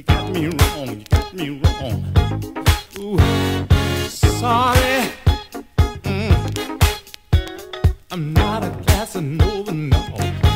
You got me wrong, you got me wrong. Ooh, sorry. Mm. I'm not a Casanova, no.